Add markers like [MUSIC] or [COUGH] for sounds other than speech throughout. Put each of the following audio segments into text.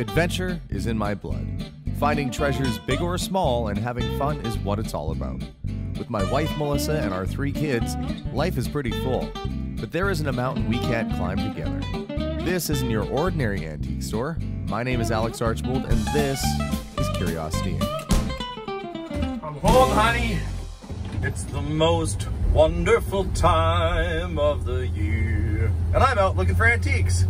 Adventure is in my blood. Finding treasures big or small and having fun is what it's all about. With my wife Melissa and our three kids, life is pretty full. But there isn't a mountain we can't climb together. This isn't your ordinary antique store. My name is Alex Archbold, and this is Curiosity Inc. I'm home, honey. It's the most wonderful time of the year. And I'm out looking for antiques.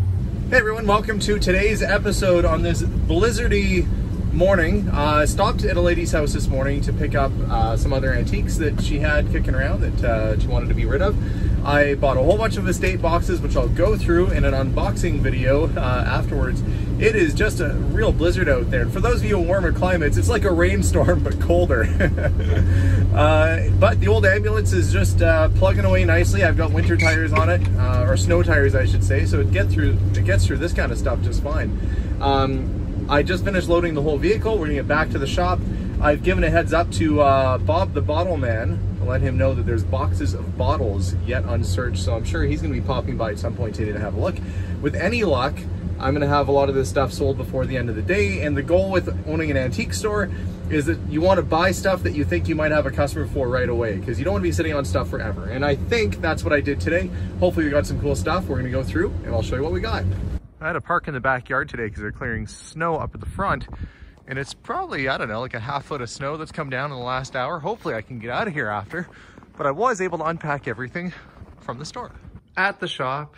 Hey everyone, welcome to today's episode on this blizzardy morning. Uh, stopped at a lady's house this morning to pick up uh, some other antiques that she had kicking around that uh, she wanted to be rid of. I bought a whole bunch of estate boxes, which I'll go through in an unboxing video uh, afterwards. It is just a real blizzard out there. For those of you in warmer climates, it's like a rainstorm, [LAUGHS] but colder. [LAUGHS] uh, but the old ambulance is just uh, plugging away nicely. I've got winter tires on it, uh, or snow tires, I should say. So it get through, it gets through this kind of stuff just fine. Um, I just finished loading the whole vehicle. We're gonna get back to the shop. I've given a heads up to uh, Bob the Bottle Man let him know that there's boxes of bottles yet unsearched. So I'm sure he's gonna be popping by at some point today to have a look. With any luck, I'm gonna have a lot of this stuff sold before the end of the day. And the goal with owning an antique store is that you wanna buy stuff that you think you might have a customer for right away because you don't wanna be sitting on stuff forever. And I think that's what I did today. Hopefully we got some cool stuff. We're gonna go through and I'll show you what we got. I had to park in the backyard today because they're clearing snow up at the front. And it's probably, I don't know, like a half foot of snow that's come down in the last hour. Hopefully I can get out of here after. But I was able to unpack everything from the store. At the shop,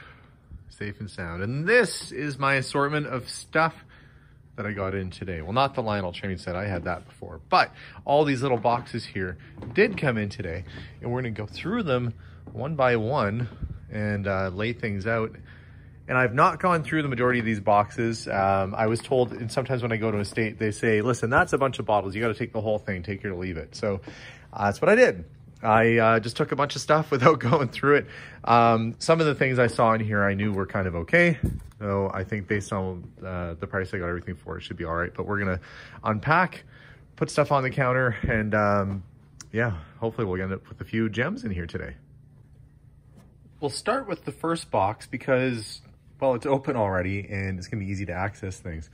safe and sound. And this is my assortment of stuff that I got in today. Well, not the Lionel train set, I had that before. But all these little boxes here did come in today. And we're gonna go through them one by one and uh, lay things out and I've not gone through the majority of these boxes. Um, I was told, and sometimes when I go to a state, they say, listen, that's a bunch of bottles. You got to take the whole thing, take or leave it. So uh, that's what I did. I uh, just took a bunch of stuff [LAUGHS] without going through it. Um, some of the things I saw in here I knew were kind of okay. So I think based on uh, the price I got everything for, it should be all right. But we're going to unpack, put stuff on the counter, and um, yeah, hopefully we'll end up with a few gems in here today. We'll start with the first box because well, it's open already and it's gonna be easy to access things.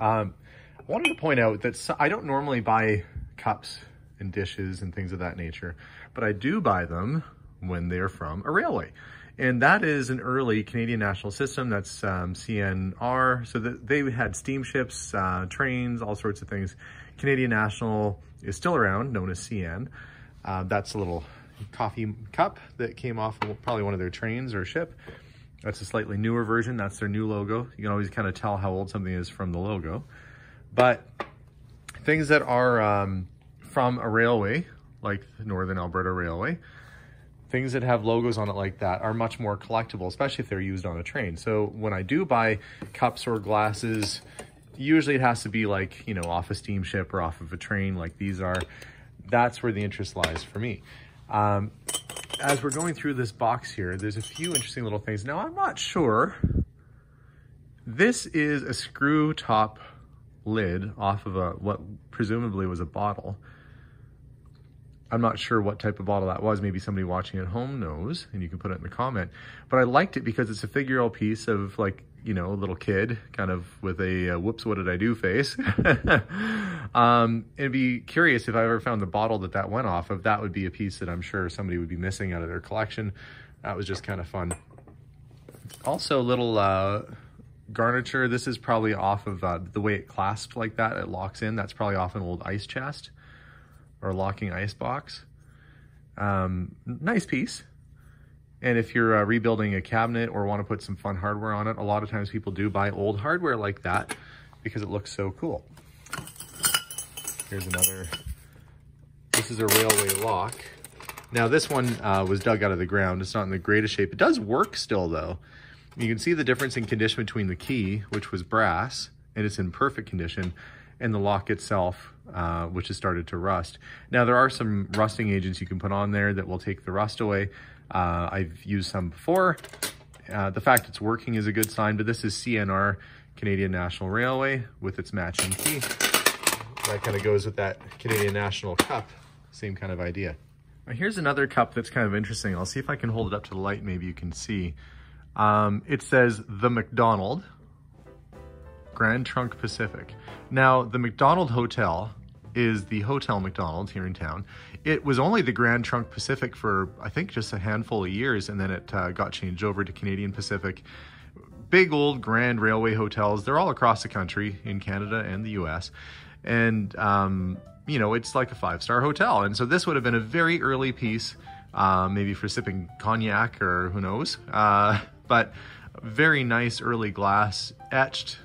Um, I wanted to point out that I don't normally buy cups and dishes and things of that nature, but I do buy them when they're from a railway. And that is an early Canadian National System, that's um, CNR. So that they had steamships, uh, trains, all sorts of things. Canadian National is still around, known as CN. Uh, that's a little coffee cup that came off of probably one of their trains or ship. That's a slightly newer version. That's their new logo. You can always kind of tell how old something is from the logo. But things that are um, from a railway, like the Northern Alberta Railway, things that have logos on it like that are much more collectible, especially if they're used on a train. So when I do buy cups or glasses, usually it has to be like, you know, off a steamship or off of a train like these are. That's where the interest lies for me. Um, as we're going through this box here, there's a few interesting little things. Now, I'm not sure. This is a screw top lid off of a what presumably was a bottle. I'm not sure what type of bottle that was. Maybe somebody watching at home knows, and you can put it in the comment. But I liked it because it's a figural piece of like, you know, a little kid kind of with a uh, whoops, what did I do face. [LAUGHS] um, it'd be curious if I ever found the bottle that that went off of, that would be a piece that I'm sure somebody would be missing out of their collection. That was just kind of fun. Also little uh, garniture. This is probably off of uh, the way it clasps like that. It locks in. That's probably off an old ice chest or locking ice box. Um, nice piece. And if you're uh, rebuilding a cabinet or want to put some fun hardware on it, a lot of times people do buy old hardware like that because it looks so cool. Here's another, this is a railway lock. Now this one uh, was dug out of the ground. It's not in the greatest shape. It does work still though. You can see the difference in condition between the key, which was brass, and it's in perfect condition, and the lock itself, uh, which has started to rust. Now there are some rusting agents you can put on there that will take the rust away. Uh, I've used some before. Uh, the fact it's working is a good sign, but this is CNR, Canadian National Railway, with its matching key. That kind of goes with that Canadian National cup, same kind of idea. Now here's another cup that's kind of interesting. I'll see if I can hold it up to the light, maybe you can see. Um, it says The Macdonald, Grand Trunk Pacific. Now, the Macdonald Hotel is the Hotel Macdonald here in town. It was only the Grand Trunk Pacific for, I think, just a handful of years, and then it uh, got changed over to Canadian Pacific. Big old grand railway hotels. They're all across the country in Canada and the US. And, um, you know, it's like a five star hotel. And so this would have been a very early piece, uh, maybe for sipping cognac or who knows. Uh, but very nice early glass, etched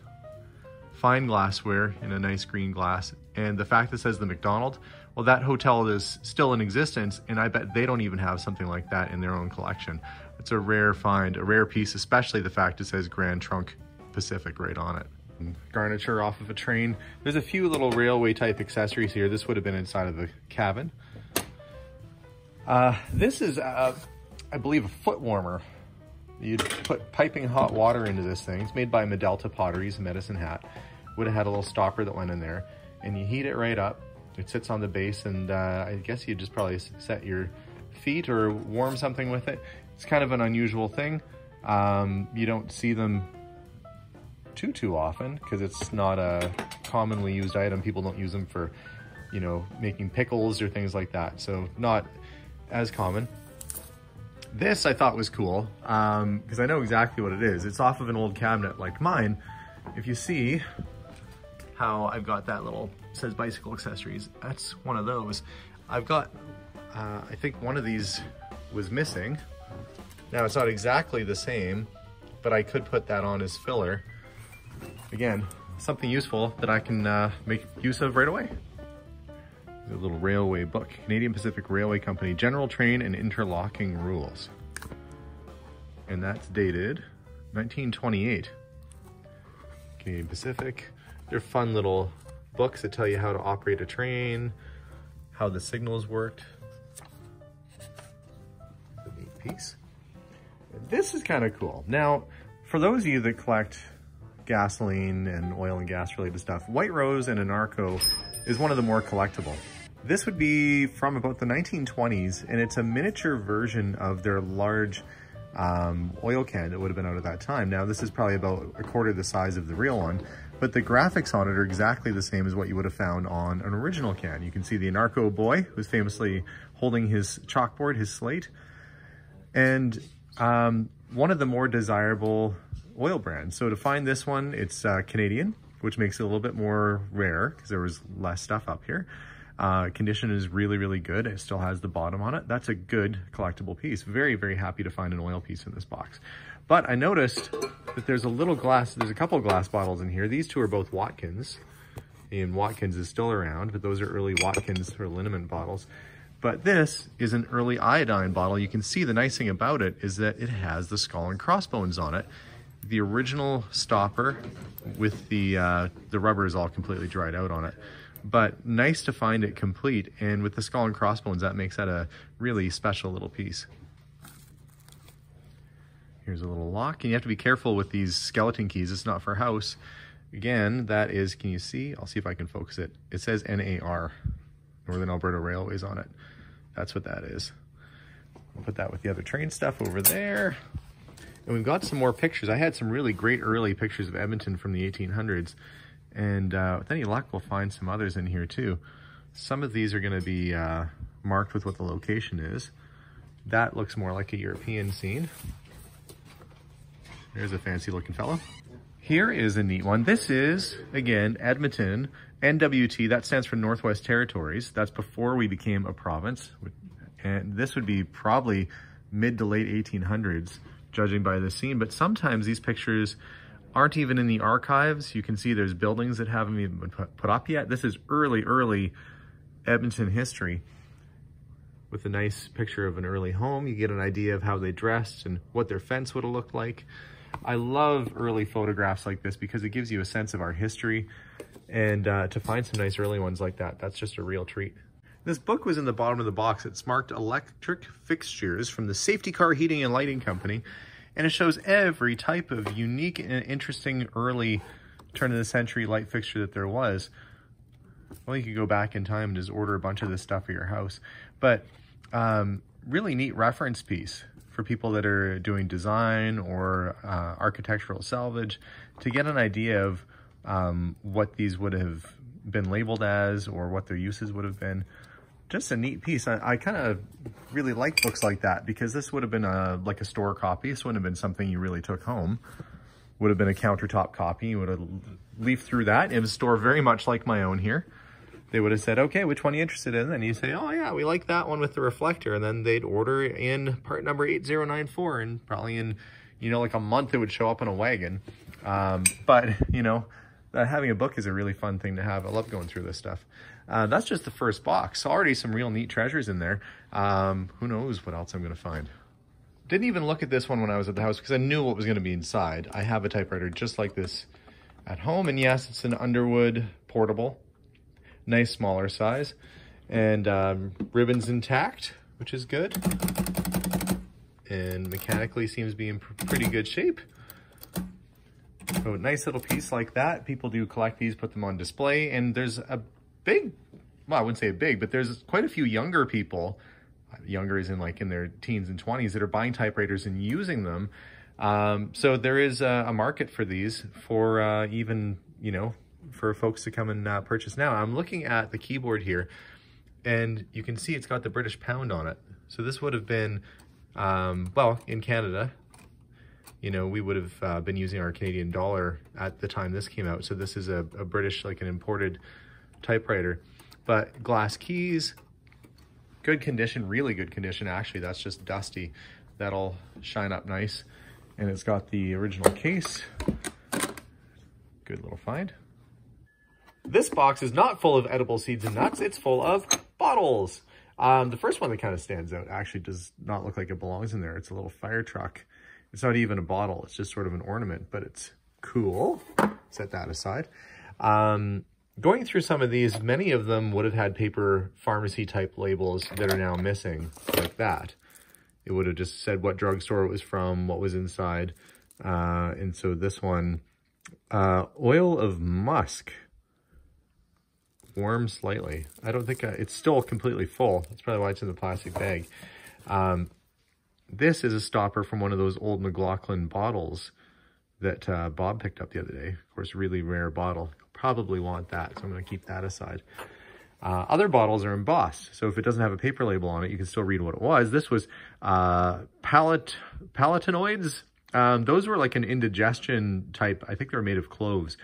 fine glassware in a nice green glass. And the fact that says the Macdonald, well, that hotel is still in existence, and I bet they don't even have something like that in their own collection. It's a rare find, a rare piece, especially the fact it says Grand Trunk Pacific right on it. Garniture off of a train. There's a few little railway type accessories here. This would have been inside of the cabin. Uh, this is, uh, I believe, a foot warmer. You'd put piping hot water into this thing. It's made by Medalta Potteries, Medicine Hat. Would have had a little stopper that went in there. And you heat it right up. It sits on the base and uh, I guess you just probably set your feet or warm something with it. It's kind of an unusual thing. Um, you don't see them too, too often because it's not a commonly used item. People don't use them for, you know, making pickles or things like that. So not as common. This I thought was cool because um, I know exactly what it is. It's off of an old cabinet like mine. If you see how I've got that little, says bicycle accessories, that's one of those. I've got, uh, I think one of these was missing. Now it's not exactly the same, but I could put that on as filler. Again, something useful that I can uh, make use of right away. A little railway book, Canadian Pacific Railway Company, General Train and Interlocking Rules. And that's dated 1928. Canadian Pacific. They're fun little books that tell you how to operate a train, how the signals worked. A neat piece. This is kind of cool. Now, for those of you that collect gasoline and oil and gas related stuff, White Rose and En-Ar-Co is one of the more collectible. This would be from about the 1920s, and it's a miniature version of their large um, oil can that would have been out at that time. Now, this is probably about a quarter the size of the real one, but the graphics on it are exactly the same as what you would have found on an original can. You can see the En-Ar-Co boy, who's famously holding his chalkboard, his slate, and um, one of the more desirable oil brands. So to find this one, it's uh, Canadian, which makes it a little bit more rare because there was less stuff up here. Uh, condition is really, really good. It still has the bottom on it. That's a good collectible piece. Very, very happy to find an oil piece in this box. But I noticed that there's a little glass, there's a couple glass bottles in here. These two are both Watkins. And Watkins is still around, but those are early Watkins or liniment bottles. But this is an early iodine bottle. You can see the nice thing about it is that it has the skull and crossbones on it. The original stopper with the, uh, the rubber is all completely dried out on it but nice to find it complete. And with the skull and crossbones, that makes that a really special little piece. Here's a little lock, and you have to be careful with these skeleton keys. It's not for house. Again, that is, can you see? I'll see if I can focus it. It says NAR, Northern Alberta Railways on it. That's what that is. I'll put that with the other train stuff over there. And we've got some more pictures. I had some really great early pictures of Edmonton from the 1800s. And uh, with any luck, we'll find some others in here too. Some of these are gonna be uh, marked with what the location is. That looks more like a European scene. There's a fancy looking fellow. Here is a neat one. This is, again, Edmonton, NWT, that stands for Northwest Territories. That's before we became a province. And this would be probably mid to late 1800s, judging by the scene. But sometimes these pictures aren't even in the archives. You can see there's buildings that haven't even been put up yet. This is early, early Edmonton history with a nice picture of an early home. You get an idea of how they dressed and what their fence would have looked like. I love early photographs like this because it gives you a sense of our history and uh, to find some nice early ones like that, that's just a real treat. This book was in the bottom of the box. It's marked electric fixtures from the Safety Car Heating and Lighting Company and it shows every type of unique and interesting early turn of the century light fixture that there was. Well, you could go back in time and just order a bunch of this stuff for your house. But um, really neat reference piece for people that are doing design or uh, architectural salvage to get an idea of um, what these would have been labeled as or what their uses would have been. Just a neat piece. I, I kind of really like books like that because this would have been a like a store copy. This wouldn't have been something you really took home. Would have been a countertop copy. You would have leafed through that. Was a store very much like my own here. They would have said, okay, which one are you interested in? And you say, oh yeah, we like that one with the reflector. And then they'd order in part number 8094 and probably in, you know, like a month it would show up in a wagon. Um, but, you know, uh, having a book is a really fun thing to have. I love going through this stuff. Uh, that's just the first box. Already some real neat treasures in there. Um, who knows what else I'm going to find. Didn't even look at this one when I was at the house because I knew what was going to be inside. I have a typewriter just like this at home. And yes, it's an Underwood portable. Nice smaller size. And um, ribbons intact, which is good. And mechanically seems to be in pretty good shape. So nice little piece like that. People do collect these, put them on display. And there's a big, well, I wouldn't say a big, but there's quite a few younger people, younger is in like in their teens and 20s, that are buying typewriters and using them. Um, so there is a, a, market for these for uh, even, you know, for folks to come and uh, purchase now. I'm looking at the keyboard here and you can see it's got the British pound on it. So this would have been, um, well, in Canada, you know, we would have uh, been using our Canadian dollar at the time this came out. So this is a, a British, like an imported typewriter. But glass keys, good condition, really good condition. Actually, that's just dusty. That'll shine up nice. And it's got the original case. Good little find. This box is not full of edible seeds and nuts. It's full of bottles. Um, the first one that kind of stands out actually does not look like it belongs in there. It's a little fire truck it's not even a bottle. It's just sort of an ornament, but it's cool. Set that aside. Um, going through some of these, many of them would have had paper pharmacy type labels that are now missing like that. It would have just said what drugstore it was from, what was inside. Uh, and so this one, uh, oil of musk, warm slightly. I don't think, I, it's still completely full. That's probably why it's in the plastic bag. Um, this is a stopper from one of those old McLaughlin bottles that uh, Bob picked up the other day. Of course, really rare bottle. Probably want that, so I'm going to keep that aside. Uh, other bottles are embossed, so if it doesn't have a paper label on it, you can still read what it was. This was uh, palate, palatinoids. Um, those were like an indigestion type. I think they were made of cloves.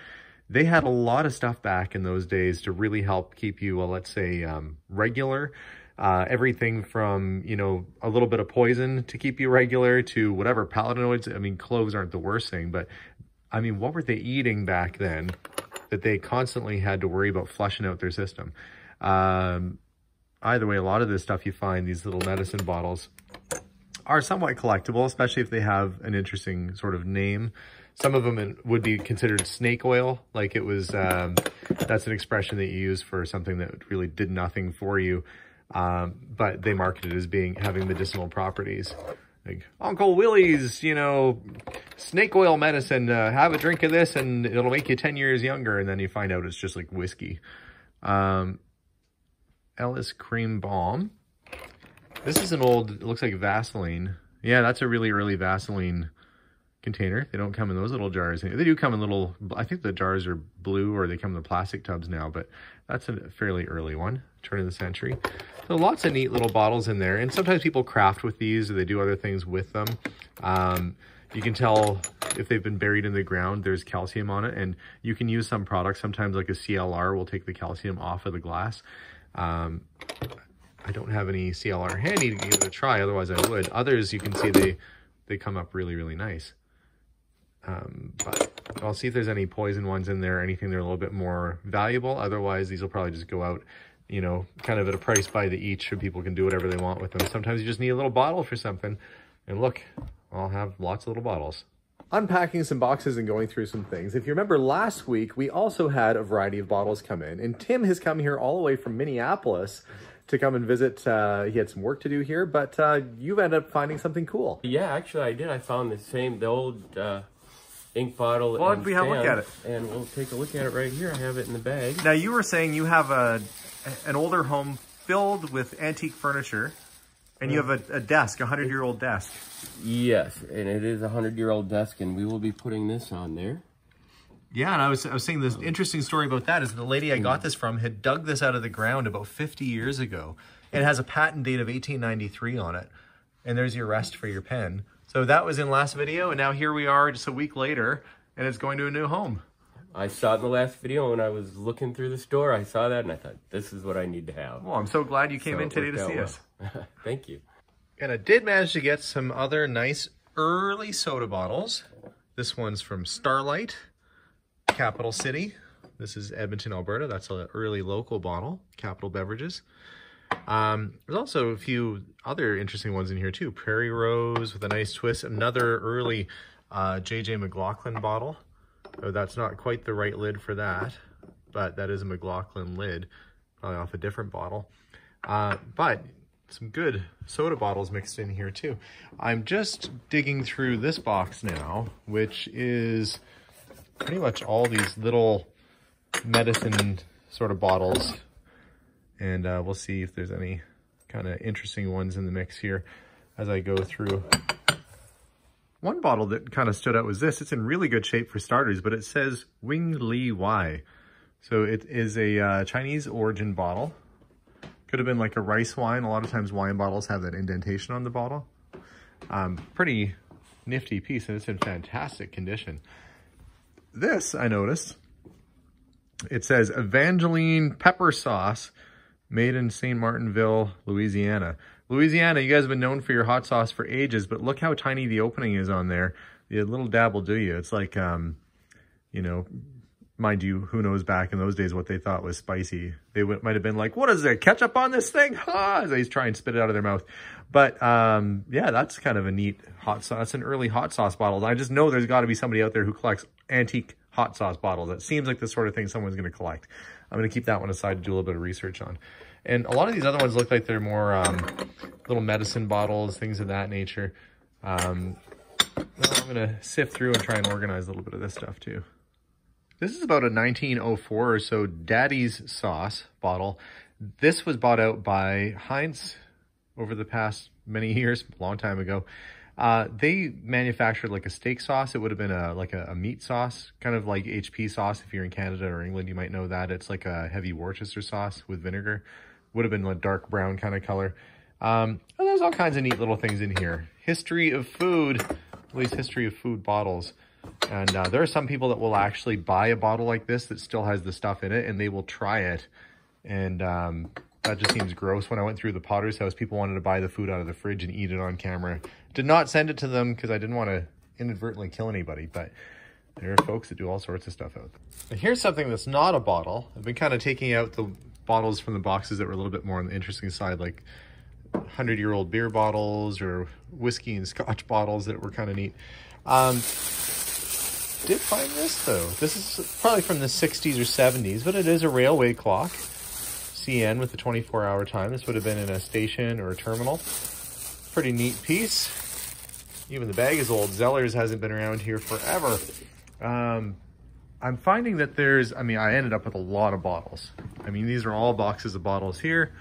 They had a lot of stuff back in those days to really help keep you, well, let's say, um, regular. Uh, everything from, you know, a little bit of poison to keep you regular to whatever palatinoids. I mean, cloves aren't the worst thing, but I mean, what were they eating back then that they constantly had to worry about flushing out their system? Um, either way, a lot of this stuff you find, these little medicine bottles, are somewhat collectible, especially if they have an interesting sort of name. Some of them would be considered snake oil, like it was, um, that's an expression that you use for something that really did nothing for you. Um, but they market it as being having medicinal properties. Like Uncle Willie's, you know, snake oil medicine. Uh, have a drink of this and it'll make you 10 years younger. And then you find out it's just like whiskey. Um, Ely's Cream Balm. This is an old, it looks like Vaseline. Yeah, that's a really early Vaseline container. They don't come in those little jars. They do come in little, I think the jars are blue or they come in the plastic tubs now, but that's a fairly early one, turn of the century. So lots of neat little bottles in there. And sometimes people craft with these or they do other things with them. Um, you can tell if they've been buried in the ground, there's calcium on it. And you can use some products, sometimes like a CLR will take the calcium off of the glass. Um, I don't have any CLR handy to give it a try, otherwise I would. Others, you can see they, they come up really, really nice. Um, but I'll see if there's any poison ones in there, anything that are a little bit more valuable. Otherwise, these will probably just go out you know, kind of at a price by the each so people can do whatever they want with them. Sometimes you just need a little bottle for something. And look, I'll have lots of little bottles. Unpacking some boxes and going through some things. If you remember last week, we also had a variety of bottles come in. And Tim has come here all the way from Minneapolis to come and visit. Uh, he had some work to do here, but uh, you've ended up finding something cool. Yeah, actually I did. I found the same, the old uh, ink bottle. Well, we have a look at it. And we'll take a look at it right here. I have it in the bag. Now, you were saying you have a an older home filled with antique furniture, and you have a, a desk, a hundred-year-old desk. Yes, and it is a hundred-year-old desk, and we will be putting this on there. Yeah, and I was I was saying this interesting story about that is the lady I got hmm. this from had dug this out of the ground about 50 years ago. It has a patent date of 1893 on it. And there's your rest for your pen. So that was in last video, and now here we are just a week later, and it's going to a new home. I saw it in the last video when I was looking through the store. I saw that and I thought, this is what I need to have. Well, I'm so glad you came So in today to see out us. [LAUGHS] Thank you. And I did manage to get some other nice early soda bottles. This one's from Starlight, Capital City. This is Edmonton, Alberta. That's an early local bottle, Capital Beverages. Um, there's also a few other interesting ones in here too. Prairie Rose with a nice twist. Another early uh, JJ McLaughlin bottle. Oh, that's not quite the right lid for that, but that is a McLaughlin lid, probably off a different bottle. Uh, but some good soda bottles mixed in here too. I'm just digging through this box now, which is pretty much all these little medicine sort of bottles. And uh, we'll see if there's any kind of interesting ones in the mix here as I go through. One bottle that kind of stood out was this. It's in really good shape for starters, but it says Wing Li Y. So it is a uh, Chinese origin bottle. Could have been like a rice wine. A lot of times wine bottles have that indentation on the bottle. Um, pretty nifty piece and it's in fantastic condition. This, I noticed, it says Evangeline pepper sauce made in St. Martinville, Louisiana. Louisiana, you guys have been known for your hot sauce for ages, but look how tiny the opening is on there. The little dab will do you. It's like, um, you know, mind you, who knows back in those days what they thought was spicy. They might have been like, what is there, ketchup on this thing? Ha! As they try and spit it out of their mouth. But um, yeah, that's kind of a neat hot sauce. That's an early hot sauce bottle. I just know there's got to be somebody out there who collects antique hot sauce bottles. That seems like the sort of thing someone's going to collect. I'm going to keep that one aside to do a little bit of research on. And a lot of these other ones look like they're more um, little medicine bottles, things of that nature. Um, I'm to sift through and try and organize a little bit of this stuff too. This is about a 1904 or so Daddy's sauce bottle. This was bought out by Heinz over the past many [LAUGHS] years, a long time ago. Uh, they manufactured like a steak sauce. It would have been a like a, a, meat sauce, kind of like HP sauce. If you're in Canada or England, you might know that. It's like a heavy Worcester sauce with vinegar. Would have been a dark brown kind of color. Um, and there's all kinds of neat little things in here. History of food, at least history of food bottles. And uh, there are some people that will actually buy a bottle like this that still has the stuff in it and they will try it. And um, that just seems gross. When I went through the Potter's house, people wanted to buy the food out of the fridge and eat it on camera. Did not send it to them because I didn't want to inadvertently kill anybody, but there are folks that do all sorts of stuff out there. Here's something that's not a bottle. I've been kind of taking out the bottles from the boxes that were a little bit more on the interesting side, like 100 year old beer bottles or whiskey and scotch [LAUGHS] bottles that were kind of neat. Um, did find this though. This is probably from the 60s or 70s, but it is a railway clock. CN with the 24 hour time. This would have been in a station or a terminal. Pretty neat piece. Even the bag is old. Zellers hasn't been around here forever. Um, I'm finding that there's, I mean, I ended up with a lot of bottles. I mean, these are all boxes of bottles here.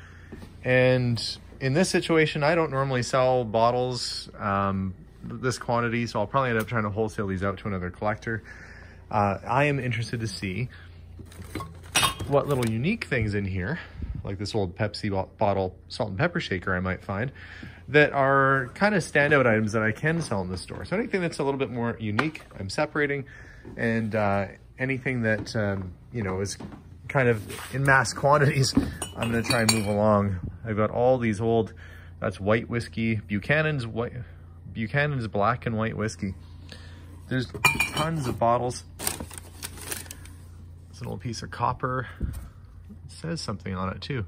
And in this situation, I don't normally sell bottles um, this quantity, so I'll probably end up trying to wholesale these out to another collector. Uh, I am interested to see what little unique things in here, like this old Pepsi bottle salt and pepper shaker I might find, that are kind of standout items that I can sell in the store. So anything that's a little bit more unique, I'm separating, and uh, anything that, um, you know, is kind of in mass quantities, I'm going to try and move along. I've got all these old, that's white whiskey, Buchanan's white, Buchanan's black and white whiskey. There's tons of bottles. It's an old piece of copper. It says something on it too.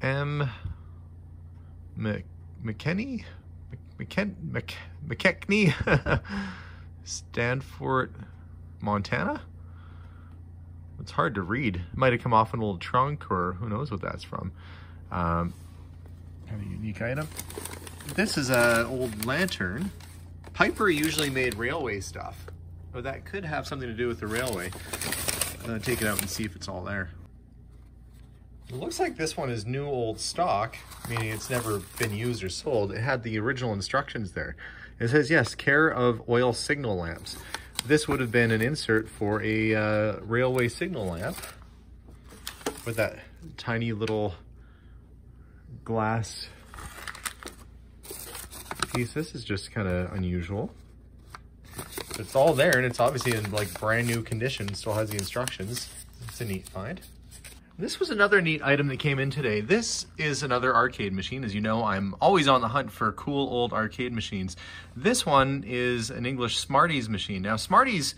M. Mc, McKenney? McKen, Mc? [LAUGHS] Stanford, Montana? It's hard to read. It might have come off an old trunk or who knows what that's from. Um, kind of unique item. This is an old lantern. Piper usually made railway stuff. But that could have something to do with the railway. I'm gonna take it out and see if it's all there. It looks like this one is new old stock, meaning it's never been used or sold. It had the original instructions there. It says, yes, care of oil signal lamps. This would have been an insert for a uh, railway signal lamp with that tiny little glass piece. This is just kind of unusual. It's all there and it's obviously in like brand new condition, still has the instructions. It's a neat find. This was another neat item that came in today. This is another arcade machine. As you know, I'm always on the hunt for cool old arcade machines. This one is an English Smarties machine. Now, Smarties,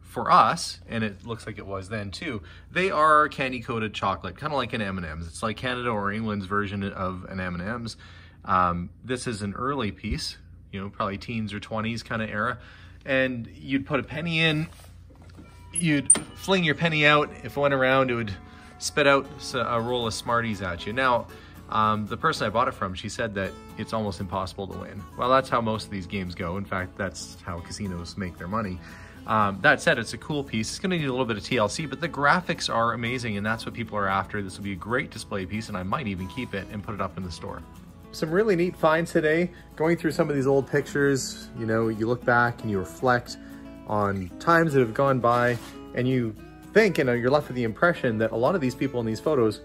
for us, and it looks like it was then too, they are candy-coated chocolate, kind of like an M&M's. It's like Canada or England's version of an M&M's. Um, this is an early piece, you know, probably teens or 20s kind of era. And you'd put a penny in, you'd fling your penny out. If it went around, it would spit out a roll of Smarties at you. Now, um, the person I bought it from, she said that it's almost impossible to win. Well, that's how most of these games go. In fact, that's how casinos make their money. Um, that said, it's a cool piece. It's going to need a little bit of TLC, but the graphics are amazing, and that's what people are after. This will be a great display piece, and I might even keep it and put it up in the store. Some really neat finds today. Going through some of these old pictures, you know, you look back and you reflect on times that have gone by, and you think and you're left with the impression that a lot of these people in these photos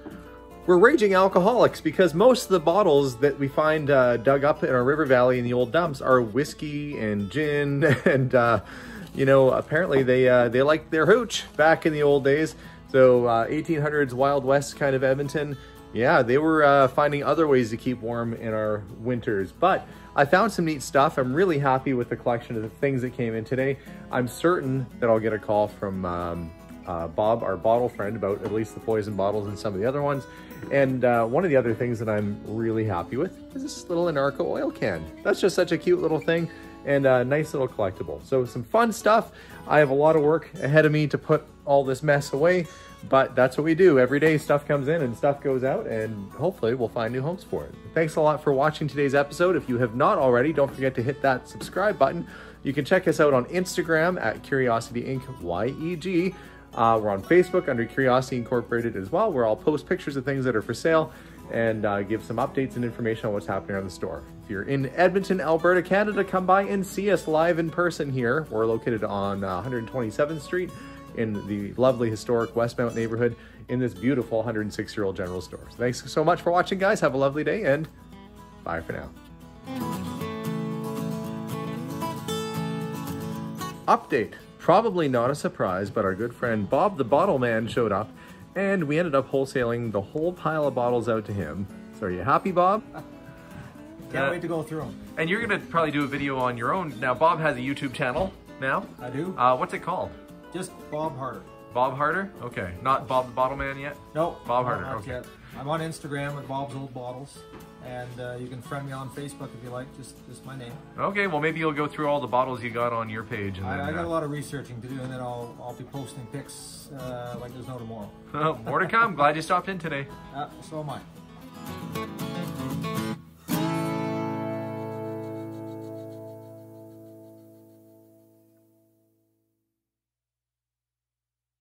were raging alcoholics because most of the bottles that we find uh, dug up in our river valley in the old dumps are whiskey and gin [LAUGHS] and uh, you know apparently they uh, they liked their hooch back in the old days so 1800s uh, wild west kind of edmonton yeah they were uh, finding other ways to keep warm in our winters but I found some neat stuff. I'm really happy with the collection of the things that came in today. I'm certain that I'll get a call from um, uh, Bob, our bottle friend, about at least the poison bottles and some of the other ones. And uh, one of the other things that I'm really happy with is this little En-Ar-Co oil can. That's just such a cute little thing and a nice little collectible. So some fun stuff. I have a lot of work ahead of me to put all this mess away, but that's what we do. Every day stuff comes in and stuff goes out and hopefully we'll find new homes for it. Thanks a lot for watching today's episode. If you have not already, don't forget to hit that subscribe button. You can check us out on Instagram at Curiosity Inc. YEG uh, we're on Facebook under Curiosity Incorporated as well, where I'll post pictures of things that are for sale and uh, give some updates and information on what's happening on the store. If you're in Edmonton, Alberta, Canada, come by and see us live in person here. We're located on uh, 127th Street in the lovely historic Westmount neighborhood in this beautiful 106-year-old general store. So thanks so much for watching, guys. Have a lovely day, and bye for now. Update. Probably not a surprise, but our good friend Bob the Bottle Man showed up and we ended up wholesaling the whole pile of bottles out to him. So are you happy, Bob? [LAUGHS] Can't uh, wait to go through them. And you're going to probably do a video on your own. Now, Bob has a YouTube channel now. I do. Uh, what's it called? Just Bob Harder. Bob Harder? Okay. Not Bob the Bottle Man yet? No. Bob Harder. okay. Yet. I'm on Instagram with Bob's Old Bottles and uh, you can friend me on Facebook if you like, just just my name. Okay, well maybe you'll go through all the bottles you got on your page. I, then, I, got uh, a lot of researching to do, and then I'll I'll be posting pics uh, like there's no tomorrow. [LAUGHS] More to come. Glad you stopped in today. Uh, so am I.